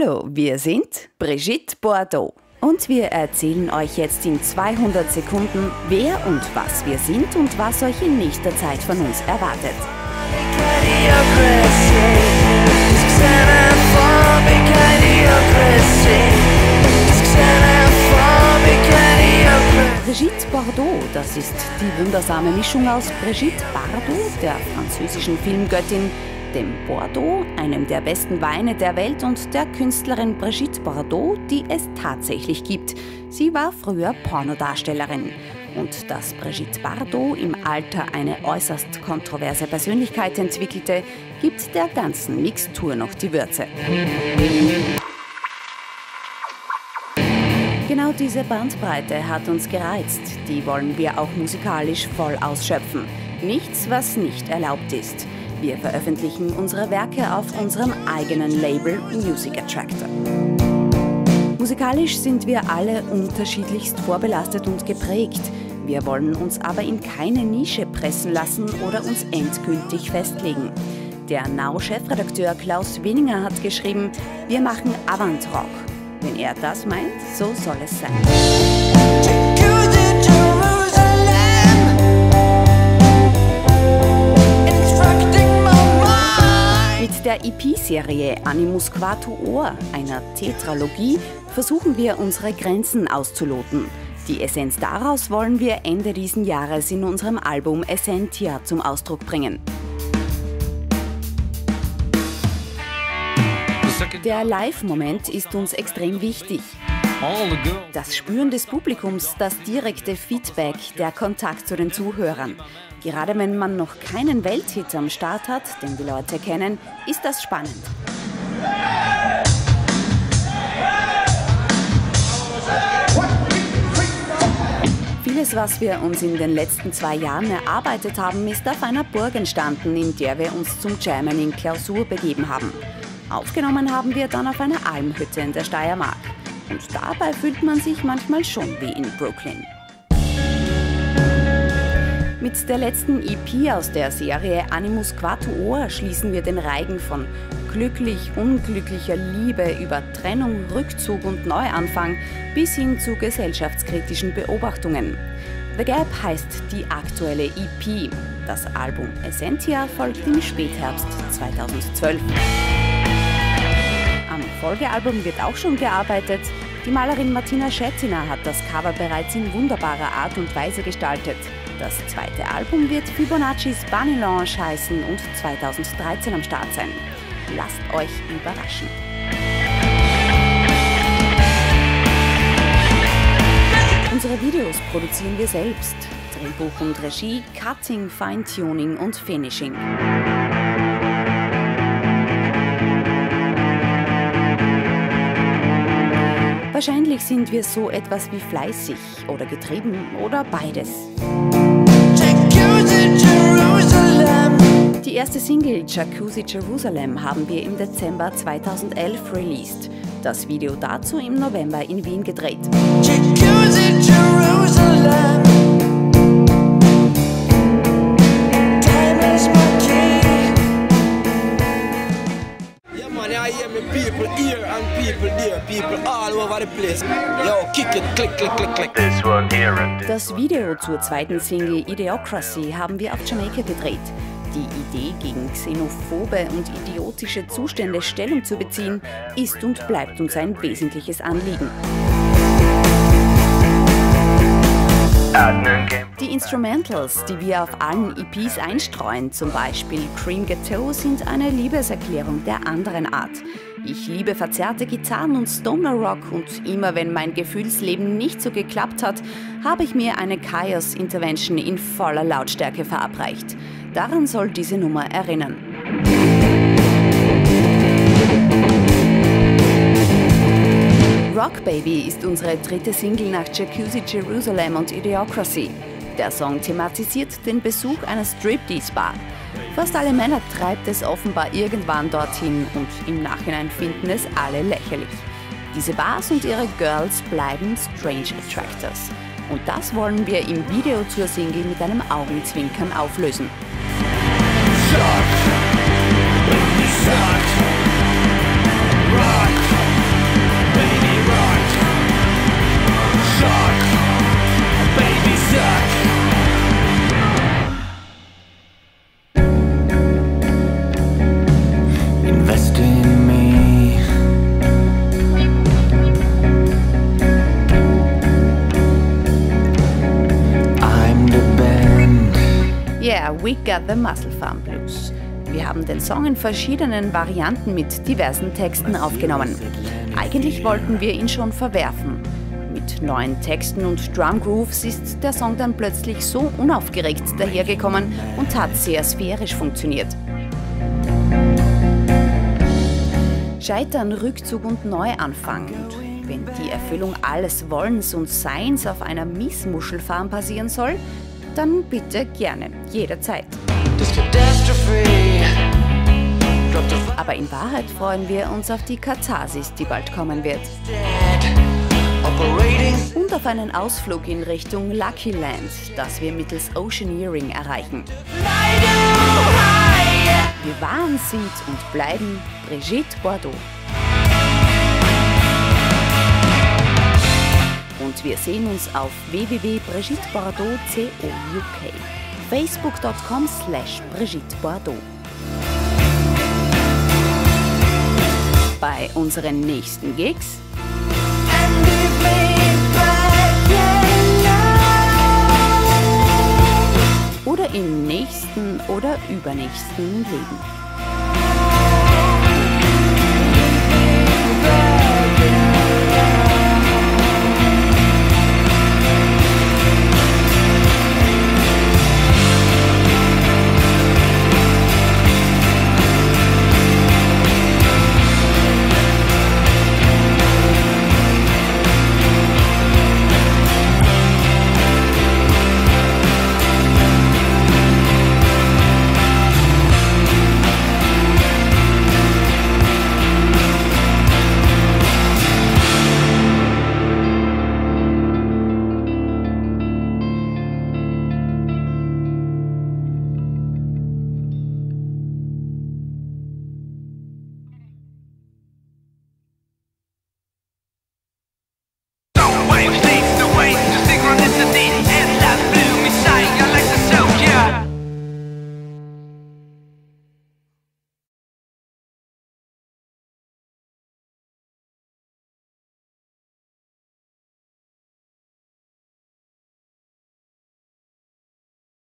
Hallo, wir sind Brigitte Bordeaux und wir erzählen euch jetzt in 200 Sekunden, wer und was wir sind und was euch in nächster Zeit von uns erwartet. Brigitte Bardot, das ist die wundersame Mischung aus Brigitte Bardot, der französischen Filmgöttin, dem Bordeaux, einem der besten Weine der Welt und der Künstlerin Brigitte Bardot, die es tatsächlich gibt. Sie war früher Pornodarstellerin. Und dass Brigitte Bardot im Alter eine äußerst kontroverse Persönlichkeit entwickelte, gibt der ganzen Mixtur noch die Würze. Genau diese Bandbreite hat uns gereizt. Die wollen wir auch musikalisch voll ausschöpfen. Nichts, was nicht erlaubt ist. Wir veröffentlichen unsere Werke auf unserem eigenen Label Music Attractor. Musikalisch sind wir alle unterschiedlichst vorbelastet und geprägt. Wir wollen uns aber in keine Nische pressen lassen oder uns endgültig festlegen. Der Now-Chefredakteur Klaus Winninger hat geschrieben, wir machen Avant-Rock. Wenn er das meint, so soll es sein. Der EP-Serie Animus Quato Ohr, einer Tetralogie, versuchen wir unsere Grenzen auszuloten. Die Essenz daraus wollen wir Ende diesen Jahres in unserem Album Essentia zum Ausdruck bringen. Der Live-Moment ist uns extrem wichtig. Das Spüren des Publikums, das direkte Feedback, der Kontakt zu den Zuhörern. Gerade wenn man noch keinen Welthit am Start hat, den die Leute kennen, ist das spannend. Vieles, was wir uns in den letzten zwei Jahren erarbeitet haben, ist auf einer Burg entstanden, in der wir uns zum Jammen in Klausur begeben haben. Aufgenommen haben wir dann auf einer Almhütte in der Steiermark. Und dabei fühlt man sich manchmal schon wie in Brooklyn. Mit der letzten EP aus der Serie Animus Quatuor schließen wir den Reigen von glücklich, unglücklicher Liebe über Trennung, Rückzug und Neuanfang bis hin zu gesellschaftskritischen Beobachtungen. The Gap heißt die aktuelle EP. Das Album Essentia folgt im Spätherbst 2012. Am Folgealbum wird auch schon gearbeitet. Die Malerin Martina Schätziner hat das Cover bereits in wunderbarer Art und Weise gestaltet. Das zweite Album wird Fibonacci's Bunny Lounge heißen und 2013 am Start sein. Lasst euch überraschen. Unsere Videos produzieren wir selbst. Drehbuch und Regie, Cutting, Feintuning und Finishing. Wahrscheinlich sind wir so etwas wie fleißig oder getrieben oder beides. Die erste Single Jacuzzi Jerusalem haben wir im Dezember 2011 released. Das Video dazu im November in Wien gedreht. Jacuzzi Jerusalem. I hear me people here and people there, people all over the place. Yo, kick it, click, click, click, click. This one here and Das Video zur zweiten Single Idiocracy haben wir auf Jamaika gedreht. Die Idee, gegen xenophobe und idiotische Zustände Stellung zu beziehen, ist und bleibt uns ein wesentliches Anliegen. Die Instrumentals, die wir auf allen EPs einstreuen, zum Beispiel Cream Ghetto, sind eine Liebeserklärung der anderen Art. Ich liebe verzerrte Gitarren und Stoner Rock und immer wenn mein Gefühlsleben nicht so geklappt hat, habe ich mir eine Chaos Intervention in voller Lautstärke verabreicht. Daran soll diese Nummer erinnern. Rock Baby ist unsere dritte Single nach Jacuzzi Jerusalem und Idiocracy. Der Song thematisiert den Besuch einer Striptease-Bar. Fast alle Männer treibt es offenbar irgendwann dorthin und im Nachhinein finden es alle lächerlich. Diese Bars und ihre Girls bleiben Strange Attractors. Und das wollen wir im Video zur Single mit einem Augenzwinkern auflösen. Suck. Suck. We Got the Muscle Farm Blues. Wir haben den Song in verschiedenen Varianten mit diversen Texten aufgenommen. Eigentlich wollten wir ihn schon verwerfen. Mit neuen Texten und Drum Grooves ist der Song dann plötzlich so unaufgeregt dahergekommen und hat sehr sphärisch funktioniert. Scheitern, Rückzug und Neuanfang. Und wenn die Erfüllung alles Wollens und Seins auf einer Miesmuschelfarm passieren soll, dann bitte gerne, jederzeit. Aber in Wahrheit freuen wir uns auf die Katharsis, die bald kommen wird. Und auf einen Ausflug in Richtung Lucky Land, das wir mittels Oceaneering erreichen. Wir waren, sind und bleiben Brigitte Bordeaux. Wir sehen uns auf www.brigittebordeaux.co.uk facebook.com slash Brigitte Bordeaux. Bei unseren nächsten Gigs oder im nächsten oder übernächsten Leben.